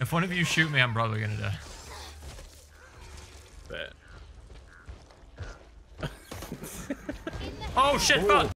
If one of you shoot me, I'm probably gonna die. Bet. Oh shit! Fuck!